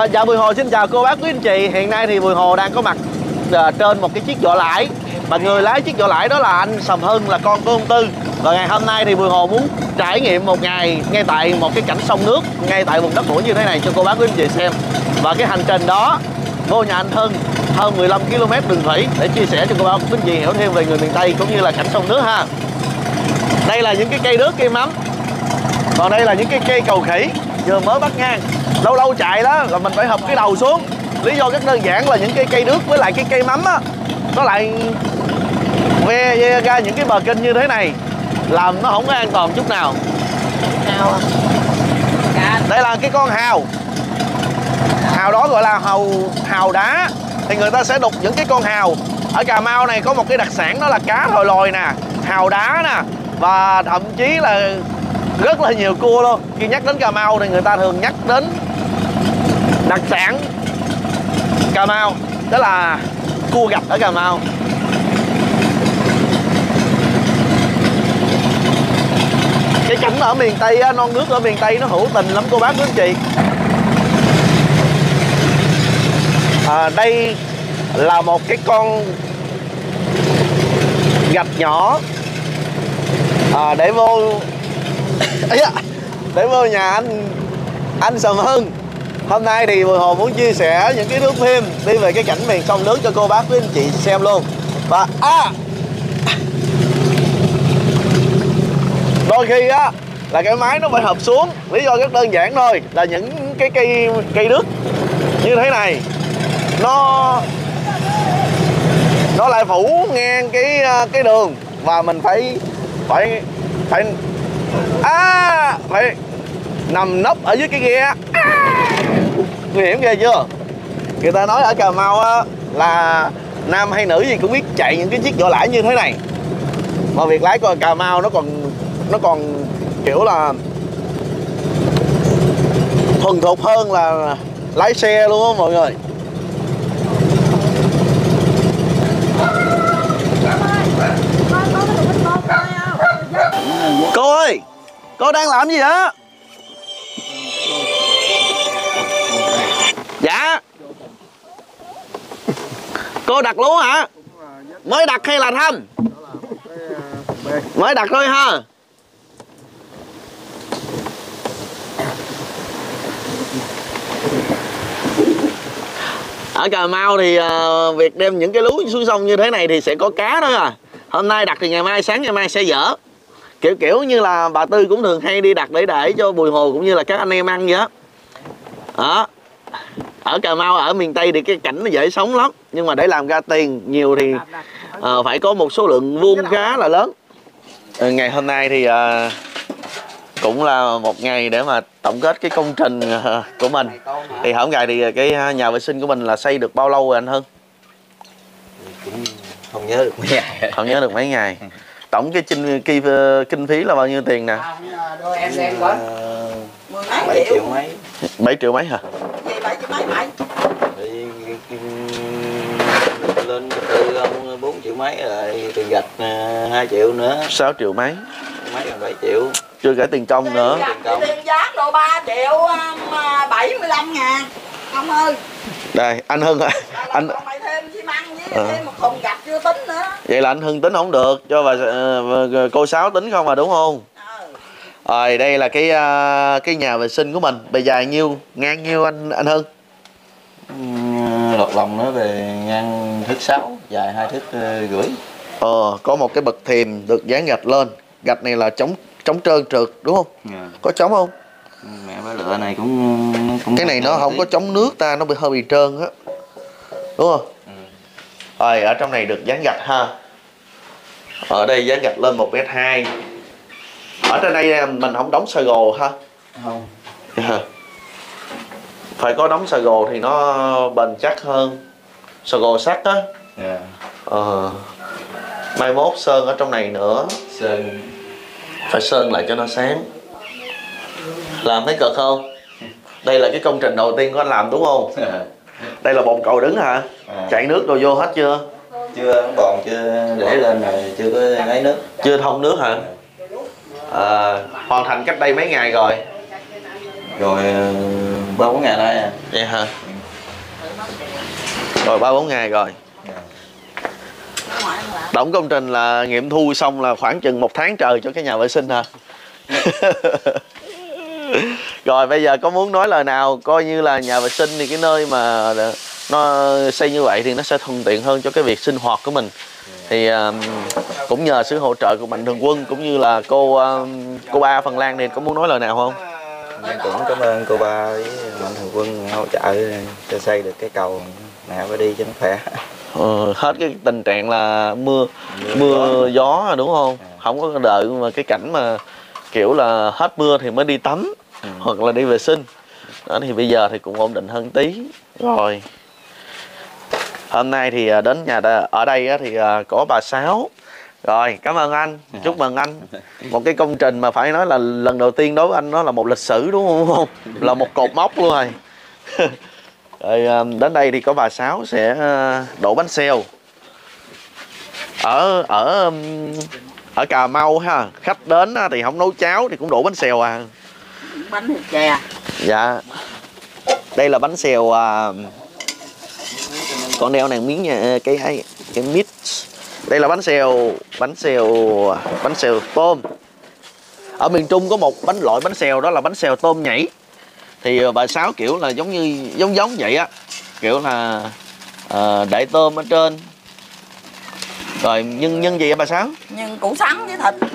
À, dạ Bùi Hồ xin chào cô bác quý anh chị. Hiện nay thì Bùi Hồ đang có mặt uh, trên một cái chiếc vỏ lãi. Và người lái chiếc vỏ lãi đó là anh Sầm Hưng là con của ông Tư. Và ngày hôm nay thì Bùi Hồ muốn trải nghiệm một ngày ngay tại một cái cảnh sông nước Ngay tại vùng đất mũi như thế này cho cô bác quý anh chị xem. Và cái hành trình đó vô nhà anh Hưng hơn 15 km đường thủy Để chia sẻ cho cô bác quý anh chị hiểu thêm về người miền Tây cũng như là cảnh sông nước ha. Đây là những cái cây nước cây mắm còn đây là những cái cây cầu khỉ vừa mới bắt ngang lâu lâu chạy đó là mình phải hợp cái đầu xuống. Lý do rất đơn giản là những cây cây nước với lại cái cây mắm á nó lại ve, ve ra những cái bờ kênh như thế này làm nó không có an toàn chút nào. Nào à? đây là cái con hào. Hào đó gọi là hào hào đá. Thì người ta sẽ đục những cái con hào. Ở cà mau này có một cái đặc sản đó là cá lòi lòi nè hào đá nè và thậm chí là rất là nhiều cua luôn. Khi nhắc đến cà mau thì người ta thường nhắc đến đặc sản cà mau đó là cua gạch ở cà mau. Cái cảnh ở miền tây á, non nước ở miền tây nó hữu tình lắm cô bác quý anh chị. À, đây là một cái con gạch nhỏ. À, để vô để vô nhà anh anh Sầm Hưng hôm nay thì Bùi Hồ muốn chia sẻ những cái thước phim đi về cái cảnh miền sông nước cho cô bác quý anh chị xem luôn. Và à, đôi khi á là cái máy nó phải hợp xuống lý do rất đơn giản thôi là những cái cây cây nước như thế này nó nó lại phủ ngang cái ờ, cái đường và mình phải phải phải à! Phải nằm nấp ở dưới cái ghe nguy hiểm ghê chưa? Người ta nói ở cà mau á, là nam hay nữ gì cũng biết chạy những cái chiếc vỏ lãi như thế này. Mà việc lái của cà mau nó còn nó còn kiểu là thuần thục hơn là lái xe luôn á mọi người. Cô ơi, cô đang làm gì đó? Cô đặt lúa hả? Mới đặt hay là thăm mới đặt thôi ha. Ở Cà Mau thì uh, việc đem những cái lúa xuống sông như thế này thì sẽ có cá đó à. Hôm nay đặt thì ngày mai sáng ngày mai sẽ dở. Kiểu kiểu như là bà tư cũng thường hay đi đặt để để cho bùi hồ cũng như là các anh em ăn vậy đó đó ở cà mau ở miền tây thì cái cảnh nó dễ sống lắm. Nhưng mà để làm ra tiền nhiều thì uh, phải có một số lượng vuông khá là lớn. Uh, ngày hôm nay thì uh, cũng là một ngày để mà tổng kết cái công trình uh, của mình. Thì hổng ngày thì cái nhà vệ sinh của mình là xây được bao lâu rồi anh Hưng? Không nhớ được mấy ngày. Không nhớ được mấy ngày. Tổng cái kinh, kinh, kinh phí là bao nhiêu tiền nè? Em 7 triệu triệu mấy. 7 triệu mấy hả Bảy mấy bảy. Thì, lên từ ông 4 triệu mấy rồi tiền gạch 2 triệu nữa. 6 triệu mấy? Mấy còn 7 triệu. Chưa kể tiền công nữa. Tiền, tiền giá đồ 3 triệu um, 75 ngàn. Ông ơi. Đây anh Hưng à, anh Còn mày thêm xi măng với Ờ. thêm một thùng gạch chưa tính nữa. Vậy là anh Hưng tính không được cho bà ờ, cô sáu tính không mà đúng không. Rồi đây là cái ờ, cái nhà vệ sinh của mình. Bề dài nhiêu ngang nhiêu anh anh Hưng? Ừm, lọt lòng nó về ngang thước 6 dài hai thước ờ, rưỡi. Ờ có một cái bậc thềm được dán gạch lên. Gạch này là chống chống trơn trượt đúng không? Dạ. có chống không? Mẹ bá lựa này cũng cũng cái này nó không có chống nước ta nó bị hơi bị trơn á. Đúng không? Ừ. rồi ở trong này được dán gạch ha. Ở đây dán gạch lên một mét hai ở trên đây mình không đóng sơ gồ ha? Không. Dạ. phải có đóng sơ gồ thì nó bền chắc hơn. Sơ gồ sắt á. Dạ. Ờ. mai mốt sơn ở trong này nữa. Sơn. Phải sơn lại cho nó sáng. Làm thấy cực không? Đây là cái công trình đầu tiên của anh làm đúng không? Đây là bồn cầu đứng hả? À. chạy nước rồi vô hết chưa? Chưa bòn chưa để lên rồi chưa có lấy nước. Chưa thông nước hả? À, hoàn thành cách đây mấy ngày rồi? Rồi ờ, ba bốn ngày nay à? Vậy hả? Rồi ba bốn ngày rồi. Tổng công trình là nghiệm thu xong là khoảng chừng một tháng trời cho cái nhà vệ sinh hả? Rồi bây giờ có muốn nói lời nào? Coi như là nhà vệ sinh thì cái nơi mà nó xây như vậy thì nó sẽ thuận tiện hơn cho cái việc sinh hoạt của mình thì um, cũng nhờ sự hỗ trợ của mạnh thường quân cũng như là cô um, cô ba Phần Lan thì có muốn nói lời nào không? Em cũng cảm ơn cô ba với mạnh thường quân hỗ trợ cho xây được cái cầu mẹ phải đi cho nó khỏe Ờ, hết cái tình trạng là mưa mưa gió à, đúng không? Không có đợi mà cái cảnh mà kiểu là hết mưa thì mới đi tắm hoặc là đi vệ sinh. Đó thì bây giờ thì cũng ổn định hơn tí. Rồi. Hôm nay thì à, đến nhà ở đây á thì à, có bà Sáu. Rồi, cảm ơn anh. Chúc mừng anh. Một cái công trình mà phải nói là lần đầu tiên đối với anh nó là một lịch sử đúng không? Là một cột mốc luôn rồi. Rồi à, đến đây thì có bà Sáu sẽ à, đổ bánh xèo. Ở ở ở Cà Mau ha, khách đến á thì không nấu cháo thì cũng đổ bánh xèo à. bánh chè Dạ. Đây là bánh xèo à, con đeo này miếng nha, cái ấy, cái mít. Đây là bánh xèo, bánh xèo bánh xèo tôm. Ở miền Trung có một bánh loại bánh xèo đó là bánh xèo tôm nhảy. Thì à, bà Sáu kiểu là giống như giống giống vậy á. Kiểu là à, để tôm ở trên. Rồi nhân nhân gì vậy bà Sáu? nhưng củ sắn với thịt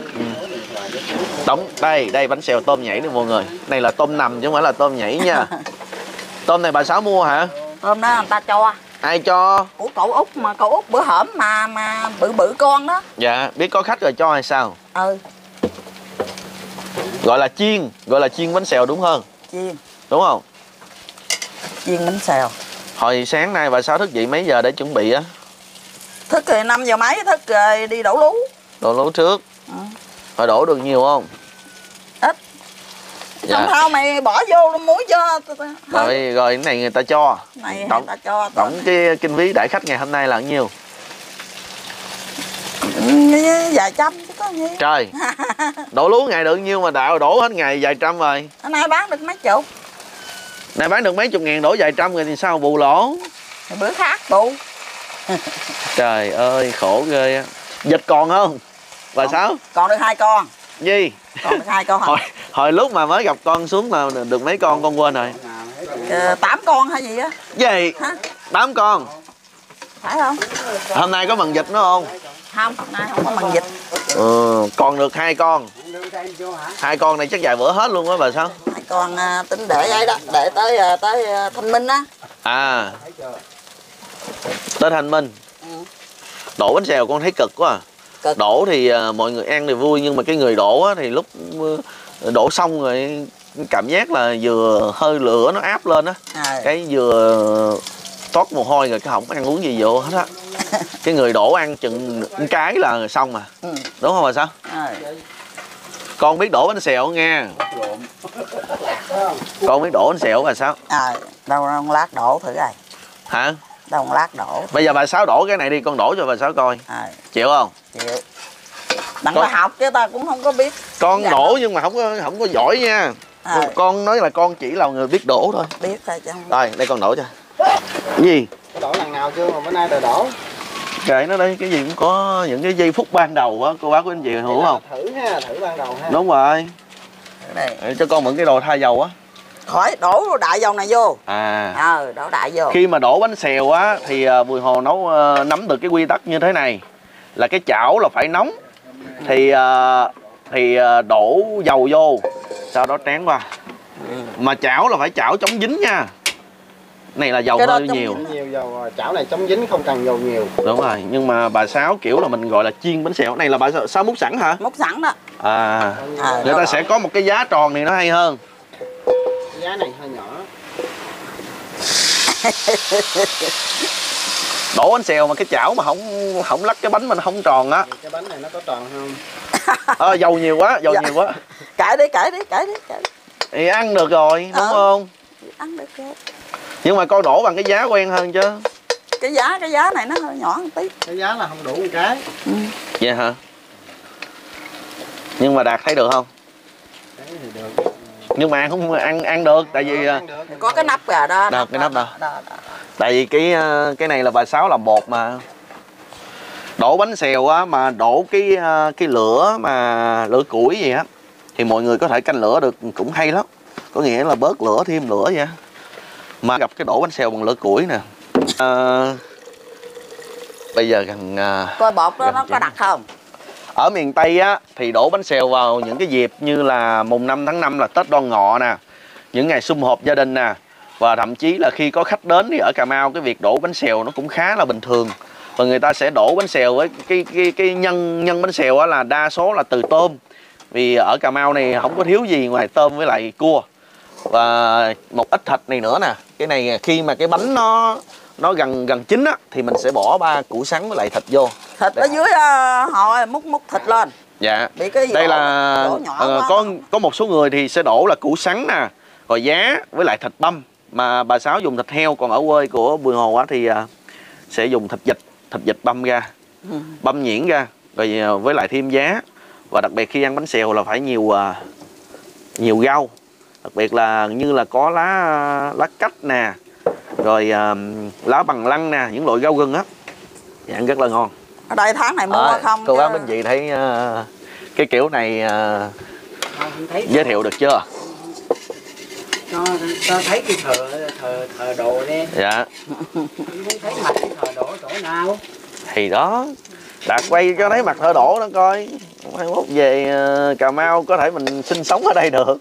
Đóng đây, đây bánh xèo tôm nhảy nè mọi người. Này là tôm nằm chứ không phải là tôm nhảy nha. Tôm này bà Sáu mua hả? hôm đó người ta cho Ai cho? của cậu út mà cậu út bữa hổm mà mà bự bự con đó Dạ, biết có khách rồi cho hay sao? ừ Gọi là chiên, gọi là chiên bánh xèo đúng hơn, chiên đúng không? chiên bánh xèo Hồi sáng nay bà Sáu thức dậy mấy giờ để chuẩn bị á? thức thì năm giờ mấy thức rồi đi đổ lú Đồ nấu trước. Ừ. Hồi đổ được nhiều không? Dạ. xong thao mày bỏ vô luôn muối cho. Rồi, rồi cái này người ta cho. này Tổng- người ta cho Tổng cái kinh phí đãi khách ngày hôm nay là bao nhiêu? Vài trăm chứ có gì Trời, đổ lúa ngày được nhiêu mà đạo đổ hết ngày vài trăm rồi. hôm nay bán được mấy chục Này bán được mấy chục ngàn đổ vài trăm rồi thì sao bù lỗ? Bữa khác bù Trời ơi, khổ ghê á. Dịch còn không? Bà Sáu, còn được hai con gì? còn hai con hả Hồi, hồi lúc mà mới gặp con xuống là được mấy con con quên rồi. Ờ, tám con hay gì á Gì? hả Tám con. phải không Hôm nay có mần dịch nữa không? không hôm nay không có mần dịch Ừ, còn được hai con. Hai con này chắc vài bữa hết luôn á bà sao? hai con à, tính để ấy đó để tới à, tới à, thanh minh á À. Tới Thanh Minh. Đổ bánh xèo con thấy cực quá à. Cực. Đổ thì à, mọi người ăn thì vui nhưng mà cái người đổ á, thì lúc ờ, đổ xong rồi cảm giác là vừa hơi lửa nó áp lên á. À, cái vừa toát mồ hôi rồi cái không ăn uống gì vô hết á. Cái người đổ ăn chừng cái là xong mà ừ. đúng không bà sao? À. con biết đổ bánh xèo nghe con biết đổ bánh xèo bà sao? À đâu đâu lát đổ thử rồi hả đâu lát đổ. Bây giờ bà sáu đổ cái này đi con đổ cho bà sáu coi. À, chịu không? Chịu. Đặng Con- học chứ ta cũng không có biết. Con Dạ. đổ nhưng mà không có không có giỏi nha. À, con nói là con chỉ là người biết đổ thôi. Biết thôi chứ không rồi đây con đổ cho. Cái gì? Đổ lần nào chưa? Mà bữa nay tôi đổ. Kệ nó đây cái gì cũng có những cái giây phút ban đầu á cô bác của anh chị hiểu không? thử ha thử ban đầu ha. Đúng rồi. Đây Để cho con mượn cái đồ thay dầu á khỏi đổ đại dầu này vô. À. Ờ đổ đại vô. Khi mà đổ bánh xèo á thì à, Bùi Hồ nấu à, nắm được cái quy tắc như thế này. Là cái chảo là phải nóng thì à, thì à, đổ dầu vô sau đó tráng qua. Mà chảo là phải chảo chống dính nha. Này là dầu hơi nhiều. nhiều dầu rồi, chảo này chống dính không cần dầu nhiều. Đúng rồi nhưng mà bà sáu kiểu là mình gọi là chiên bánh xèo. Này là bà sáu múc sẵn hả? Múc sẵn đó. À. À, người ta sẽ có một cái giá tròn thì nó hay hơn giá này hơi nhỏ. Đổ bánh xèo mà cái chảo mà không không lắc cái bánh mà nó không tròn á. Cái bánh này nó có tròn không? À, dầu nhiều quá dầu Dạ. nhiều quá. Cãi đi cãi đi cãi đi cãi đi. thì ăn được rồi đúng Ờ. không? Ăn được rồi. Nhưng mà con đổ bằng cái giá quen hơn chứ. Cái giá cái giá này nó hơi nhỏ một tí. Cái giá là không đủ một cái. Ừ. vậy hả? Nhưng mà đạt thấy được không? Đấy thì được nhưng mà ăn không ăn ăn được tại vì à, có cái nắp gà đó Đâu, cái nắp đâu? tại vì cái ờ, cái này là bà sáu làm bột mà. Đổ bánh xèo á mà đổ cái ờ, cái lửa mà lửa củi gì á thì mọi người có thể canh lửa được cũng hay lắm. Có nghĩa là bớt lửa thêm lửa vậy mà gặp cái đổ bánh xèo bằng lửa củi nè. Ờ, bây giờ gần ờ, coi bột đó Gần nó có đặc không ở miền Tây á thì đổ bánh xèo vào những cái dịp như là mùng 5 tháng 5 là Tết Đoan Ngọ nè, những ngày sum họp gia đình nè và thậm chí là khi có khách đến thì ở Cà Mau cái việc đổ bánh xèo nó cũng khá là bình thường. Và người ta sẽ đổ bánh xèo với cái cái cái nhân nhân bánh xèo á là đa số là từ tôm. Vì ở Cà Mau này không có thiếu gì ngoài tôm với lại cua. Và một ít thịt này nữa nè. Cái này khi mà cái bánh nó nó gần gần chín á thì mình sẽ bỏ ba củ sắn với lại thịt vô. thịt ở dưới uh, họ múc múc thịt lên Dạ. bị cái đây là nhỏ quá. có có một số người thì sẽ đổ là củ sắn nè rồi giá với lại thịt băm mà bà sáu dùng thịt heo còn ở quê của bùi hồ á thì à, sẽ dùng thịt vịt thịt vịt băm ra Ừ. băm nhuyễn ra rồi à, với lại thêm giá và đặc biệt khi ăn bánh xèo là phải nhiều à, nhiều rau đặc biệt là như là có lá lá cách nè rồi à, lá bằng lăng nè những loại rau gừng á. Ăn rất là ngon. Ở đây tháng này mua Ờ, không cô chứ- bác bên chị thấy à, cái kiểu này à, không thấy giới thiệu được chưa? Cho cho thấy cái thờ thờ thờ đồ đi dạ. Không thấy mặt cái thờ đồ chỗ nào? Thì đó đạt quay cho thấy mặt thợ đổ đó coi. Mai mốt về cà mau có thể mình sinh sống ở đây được.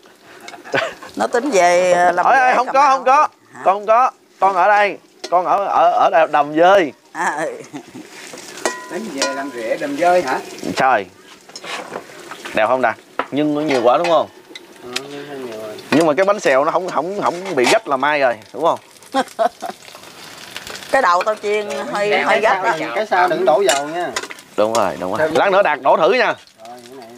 Nó tính về làm Ôi, rễ không Cà có Mau. không có Hả? con có con ở đây. Con ở ở ở đầm- đầm dơi. À, ừ. đánh về làm rễ đầm dơi hả? Trời. Đẹp không đạt nhưng nó nhiều quá đúng không? Ờ, nhưng hơi nhiều rồi. nhưng mà cái bánh xèo nó không không không bị gách là mai rồi đúng không? Cái đầu tao chiên hơi Cái hơi gắt sao đó cái sao đừng đổ dầu nha. Đúng rồi đúng rồi. Lát nữa đạt đổ thử nha.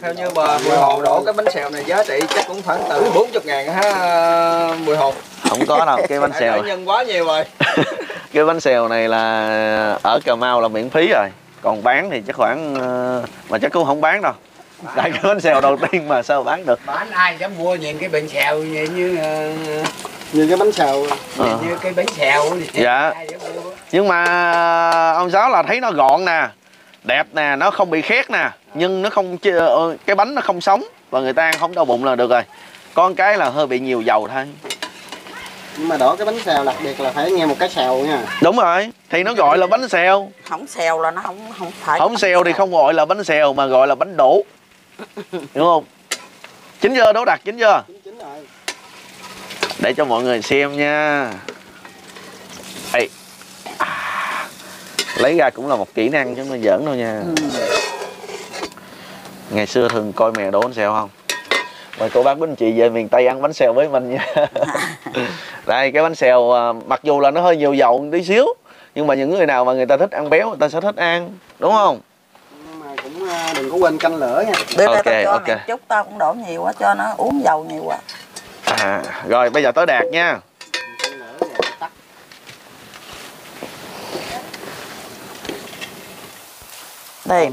Theo như bà Mùi Hồ đổ cái bánh xèo này giá trị chắc cũng khoảng từ 40 ngàn ha Mùi Hồ không có đâu cái bánh xèo. nhân quá nhiều rồi. Cái bánh xèo này là ở Cà Mau là miễn phí rồi. Còn bán thì chắc khoảng ờ, mà chắc cũng không bán đâu. Tại cái bánh xèo đầu tiên mà sao bán được? Bán ai dám mua nhìn cái bánh xèo như như, ờ, Như cái bánh xèo Ờ. như cái bánh xèo Dạ. nhưng mà ông sáu là thấy nó gọn nè đẹp nè nó không bị khét nè nhưng nó không cái bánh nó không sống và người ta ăn không đau bụng là được rồi. Con cái là hơi bị nhiều dầu thôi Nhưng mà đổ cái bánh xèo đặc biệt là phải nghe một cái xèo nha. Đúng rồi thì nó gọi là bánh xèo. Không xèo là nó không không phải không xèo thì không gọi là bánh xèo mà gọi là bánh đổ. Đúng không? Chín giờ đố đặt chín giờ Chính rồi. Để cho mọi người xem nha. Ê. À. lấy ra cũng là một kỹ năng chứ không giỡn đâu nha. Ừ. ngày xưa thường coi mẹ đổ bánh xèo không? Mời cô bác quý anh chị về miền tây ăn bánh xèo với mình nha đây cái bánh xèo à, mặc dù là nó hơi nhiều dầu một tí xíu nhưng mà những người nào mà người ta thích ăn béo người ta sẽ thích ăn đúng không? Mà cũng ờ, đừng có quên canh lửa nha. Bữa nay Ok, tao cho ok. mày chút tao cũng đổ nhiều quá cho nó uống dầu nhiều quá. À, rồi bây giờ tới đạt nha Canh lửa rồi tắt đây.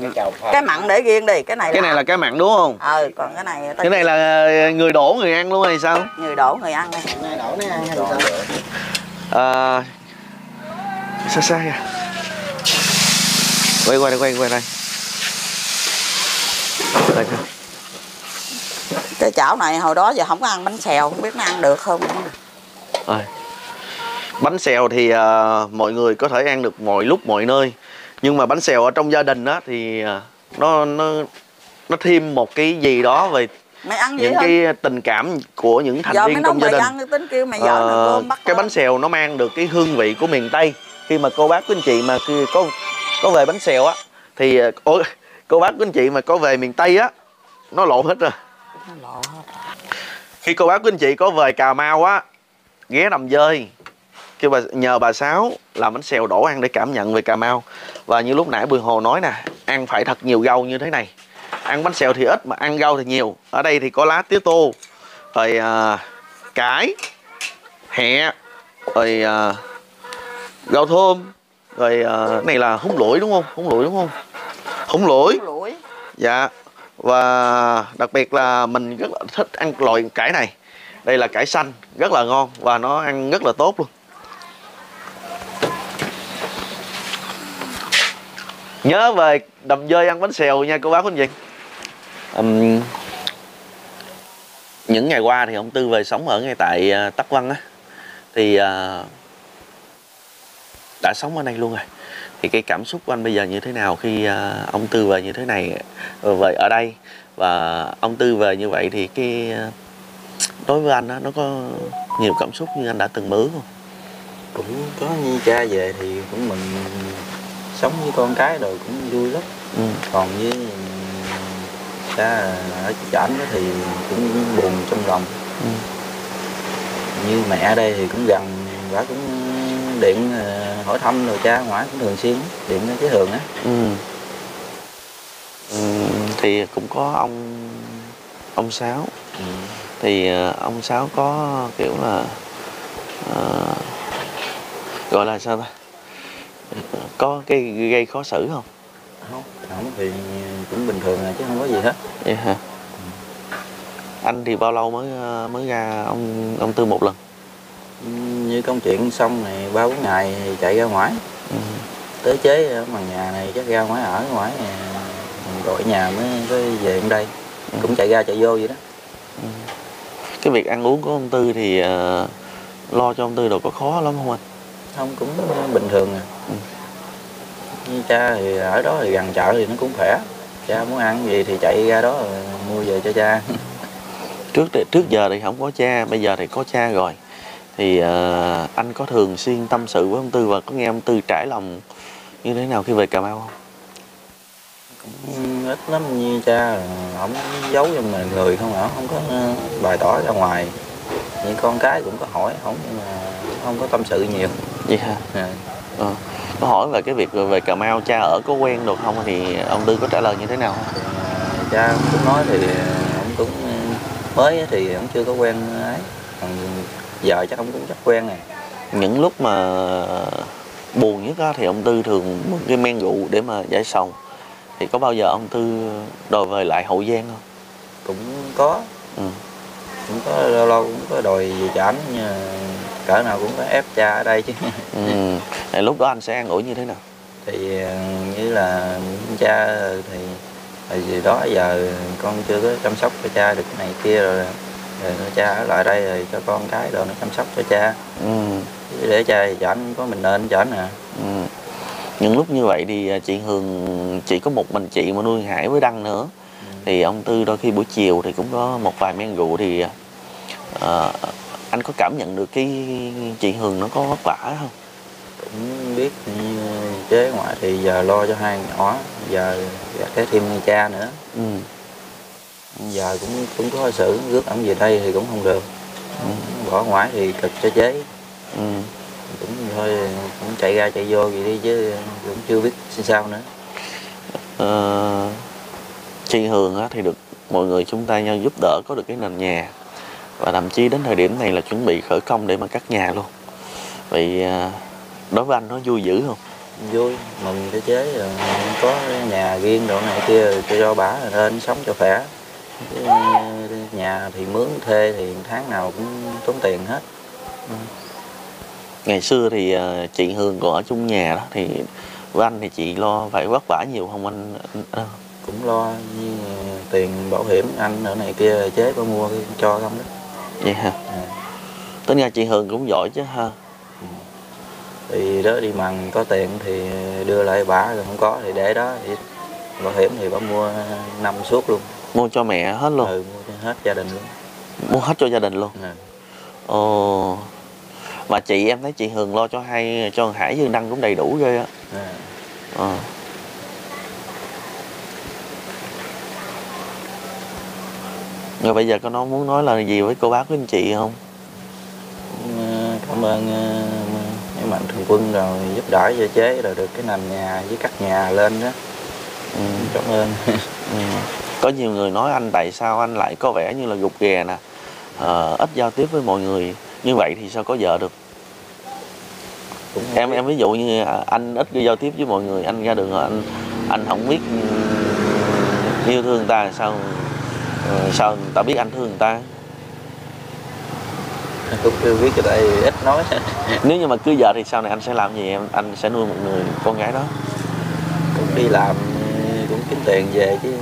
Cái mặn để riêng đi cái này cái này là cái mặn đúng không? Ờ còn cái này tao cái này là à, người đổ người ăn luôn hay sao? Người đổ người ăn này đổ nó ăn hay sao? À, xa xa kìa quay quay đây quay quay đây. Đây cái chảo này hồi đó giờ không có ăn bánh xèo không biết nó ăn được không? Rồi. bánh xèo thì à, mọi người có thể ăn được mọi lúc mọi nơi nhưng mà bánh xèo ở trong gia đình á thì à, nó nó nó thêm một cái gì đó về mày ăn những không cái tình cảm của những thành giờ viên trong gia đình. ăn tính kêu mày nó cơm bắt cái bánh xèo nó mang được cái hương vị của miền Tây. Khi mà cô bác quý anh chị mà khi có có về bánh xèo á thì ờ, ôi, cô bác quý anh chị mà có về miền Tây á nó lộn hết rồi. Nó lộ hết. khi cô bác quý anh chị có về Cà Mau á ghé đầm dơi kêu bà nhờ bà sáu làm bánh xèo đổ ăn để cảm nhận về Cà Mau. Và như lúc nãy Bùi Hồ nói nè ăn phải thật nhiều rau như thế này. Ăn bánh xèo thì ít mà ăn rau thì nhiều. Ở đây thì có lá tía tô rồi à, cải hẹ rồi à, rau thơm rồi à, này là húng lủi đúng không? Húng lủi đúng không? Húng lủi. Lủi. Dạ. Và đặc biệt là mình rất là thích ăn loại cải này. Đây là cải xanh rất là ngon và nó ăn rất là tốt luôn nhớ về đầm dơi ăn bánh xèo nha cô bác anh chị Ừm, những ngày qua thì ông Tư về sống ở ngay tại à, Tắc Văn á. Thì à, đã sống ở đây luôn rồi. Thì cái cảm xúc của anh bây giờ như thế nào khi à, ông Tư về như thế này ờ, về ở đây? Và ông Tư về như vậy thì cái à, đối với anh á nó có nhiều cảm xúc như anh đã từng mơ không? Cũng có như cha về thì cũng mừng sống với con cái rồi cũng vui lắm ừ. còn với cha ở đó thì cũng buồn trong lòng Ừ. như mẹ đây thì cũng gần bà cũng điện ờ, hỏi thăm rồi cha ngoại cũng thường xuyên điện cái thường á Ừ. Ừ, thì cũng có ông ông sáu ừ. thì ờ, ông sáu có kiểu là ờ, gọi là sao ta có cái gây khó xử không? Không không thì cũng bình thường à chứ không có gì hết. Vậy hả? Anh thì bao lâu mới ờ, mới ra ông ông tư một lần? Ừ, như công chuyện xong này ba bốn ngày thì chạy ra ngoài. Ừ. tới chế ở mà nhà này chắc ra ngoài ở ngoài mình gọi nhà mới mới về bên đây. Ừ. cũng chạy ra chạy vô vậy đó. Cái việc ăn uống của ông tư thì ờ, lo cho ông tư đâu có khó lắm không anh không cũng bình thường à. Ừ. như cha thì ở đó thì gần chợ thì nó cũng khỏe. Cha muốn ăn gì thì chạy ra đó rồi mua về cho cha. Trước trước giờ thì không có cha bây giờ thì có cha rồi. Thì ờ, anh có thường xuyên tâm sự với ông tư và có nghe ông tư trải lòng như thế nào khi về cà mau không? Ừ, ít lắm như cha không giấu trong mà người không hả? Không có ờ, bày tỏ ra ngoài. Những con cái cũng có hỏi không nhưng mà không có tâm sự nhiều vậy hả à. ờ. có hỏi về cái việc về cà mau cha ở có quen được không thì ông tư có trả lời như thế nào không? Ờ, cha cũng nói thì ông cũng ờ, mới thì ông chưa có quen ấy còn giờ chắc ông cũng chắc quen này những lúc mà buồn nhất á, thì ông tư thường mượn cái men rượu để mà giải sầu thì có bao giờ ông tư đòi về lại hậu giang không cũng có ừ. cũng có lâu lâu cũng có đòi về cho ảnh nhưng mà cỡ nào cũng có ép cha ở đây chứ. Ừ. Thì lúc đó anh sẽ an ủi như thế nào? Thì ờ, như là cha thì thì đó giờ con chưa có chăm sóc cho cha được cái này kia rồi. Rồi cha ở lại đây rồi cho con cái rồi nó chăm sóc cho cha. Ừ. Để cha thì cho ảnh có mình nên cho ảnh à. Ừ. những lúc như vậy thì à, chị Hường chỉ có một mình chị mà nuôi Hải với Đăng nữa. Thì ông Tư đôi khi buổi chiều thì cũng có một vài men rượu thì à, anh có cảm nhận được cái chị Hường nó có vất vả không? Cũng biết chế ngoại thì giờ lo cho hai nhỏ giờ cái thêm cha nữa. Ừ. giờ cũng cũng có sự rước ổng về đây thì cũng không được. Bỏ ngoại thì cực cho chế. Ừ. cũng thôi cũng chạy ra chạy vô vậy đi chứ cũng chưa biết sao nữa. Ờ, chị Hường thì được mọi người chung tay nhau giúp đỡ có được cái nền nhà và thậm chí đến thời điểm này là chuẩn bị khởi công để mà cắt nhà luôn. Vậy à, đối với anh nó vui dữ không? Vui mừng cho chế rồi có nhà riêng đồ này kia cho cho bả lên sống cho khỏe. Chứ nhà thì mướn thuê thì tháng nào cũng tốn tiền hết. Ngày xưa thì à, chị Hương còn ở chung nhà đó thì với anh thì chị lo phải vất vả nhiều không anh, anh cũng lo như tiền bảo hiểm anh ở này kia chế có mua cho không đó vậy hả? À. tính ra chị Hương cũng giỏi chứ ha. Thì đó đi mần có tiền thì đưa lại bả rồi không có thì để đó. Thì bảo hiểm thì bả mua năm suốt luôn. Mua cho mẹ hết luôn? Ừ, mua cho hết gia đình luôn. Mua hết cho gia đình luôn? À. ồ. Mà chị em thấy chị Hương lo cho hai cho Hải Dương Đăng cũng đầy đủ ghê á. À. Ờ. Rồi bây giờ có nói muốn nói là gì với cô bác với anh chị không? Ờ, cảm ơn ờ, mấy mạnh thường quân rồi giúp đỡ cho chế rồi được cái nền nhà với cắt nhà lên đó Ừ. cảm ơn Ừ. Có nhiều người nói anh tại sao anh lại có vẻ như là gục ghè nè Ờ, ít giao tiếp với mọi người như vậy thì sao có vợ được cũng em biết. em ví dụ như à, anh ít giao tiếp với mọi người anh ra đường rồi anh anh không biết ừ, yêu thương ta sao ờ, sao người ta biết anh thương người ta cũng chưa biết cái đây ít nói nếu như mà cưới vợ thì sau này anh sẽ làm gì em anh sẽ nuôi một người con gái đó cũng đi làm cũng kiếm tiền về chứ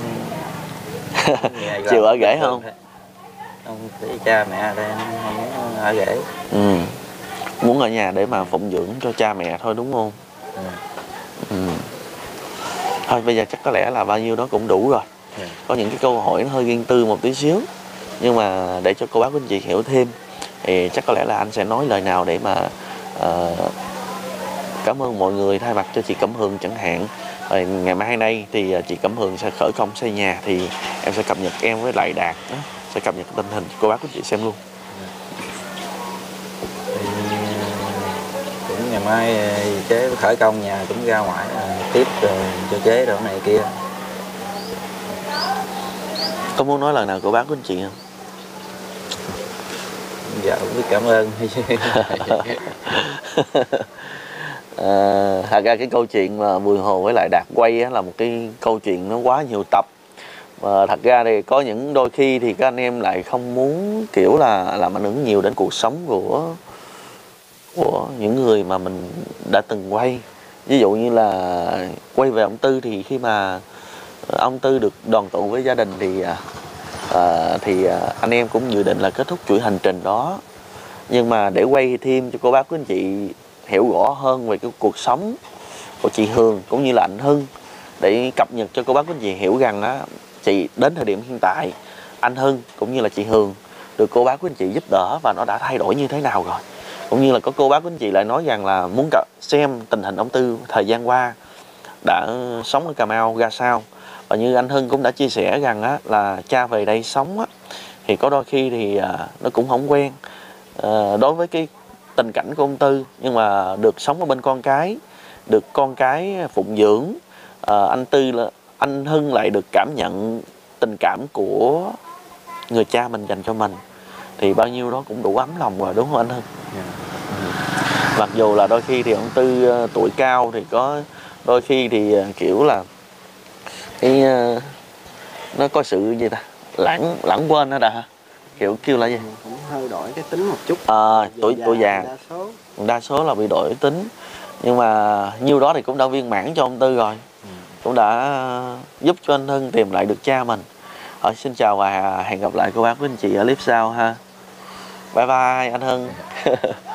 Chịu ở rể không? không thì cha mẹ đây không muốn ở rể ừ. muốn ở nhà để mà phụng dưỡng cho cha mẹ thôi đúng không Ừ. ừ. thôi bây giờ chắc có lẽ là bao nhiêu đó cũng đủ rồi có những cái câu hỏi nó hơi riêng tư một tí xíu nhưng mà để cho cô bác quý anh chị hiểu thêm thì chắc có lẽ là anh sẽ nói lời nào để mà uh, cảm ơn mọi người thay mặt cho chị Cẩm hương chẳng hạn. Rồi ngày mai nay thì ờ, chị Cẩm hương sẽ khởi công xây nhà thì em sẽ cập nhật em với lại Đạt đó, sẽ cập nhật tình hình cô bác quý anh chị xem luôn. Cũng ngày mai ờ, chế khởi công nhà cũng ra ngoài à, tiếp rồi cho chế đồ này kia có muốn nói lời nào cô bác quý anh chị không? Dạ cũng biết cảm ơn. Ờ, thật ra cái câu chuyện mà Bùi Hồ với lại Đạt quay á, là một cái câu chuyện nó quá nhiều tập. Và thật ra thì có những đôi khi thì các anh em lại không muốn kiểu là làm ảnh hưởng nhiều đến cuộc sống của của những người mà mình đã từng quay. Ví dụ như là quay về ông Tư thì khi mà ông Tư được đoàn tụ với gia đình thì à, à, thì à, anh em cũng dự định là kết thúc chuỗi hành trình đó. Nhưng mà để quay thêm cho cô bác quý anh chị hiểu rõ hơn về cái cuộc sống của chị Hương cũng như là anh Hưng để cập nhật cho cô bác quý anh chị hiểu rằng á chị đến thời điểm hiện tại anh Hưng cũng như là chị Hương được cô bác quý anh chị giúp đỡ và nó đã thay đổi như thế nào rồi. Cũng như là có cô bác quý anh chị lại nói rằng là muốn xem tình hình ông Tư thời gian qua đã sống ở Cà Mau ra sao và như anh Hưng cũng đã chia sẻ rằng á là cha về đây sống á thì có đôi khi thì à, nó cũng không quen. Ờ, đối với cái tình cảnh của ông Tư nhưng mà được sống ở bên con cái được con cái phụng dưỡng Ờ, anh Tư là anh Hưng lại được cảm nhận tình cảm của người cha mình dành cho mình. Thì bao nhiêu đó cũng đủ ấm lòng rồi đúng không anh Hưng? Mặc dù là đôi khi thì ông Tư ờ, tuổi cao thì có đôi khi thì kiểu là cái ờ, nó có sự gì ta? Lãng lãng quên đó đã kiểu kêu là gì? Cũng hơi đổi cái tính một chút. À, tuổi tuổi già. đa số. Đa số là bị đổi tính. Nhưng mà nhiêu đó thì cũng đã viên mãn cho ông Tư rồi. Cũng đã giúp cho anh Hưng tìm lại được cha mình. Rồi, xin chào và hẹn gặp lại cô bác với anh chị ở clip sau ha. Bye bye anh Hưng